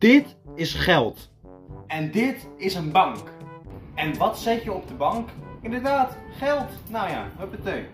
Dit is geld. En dit is een bank. En wat zet je op de bank? Inderdaad, geld. Nou ja, huppatee.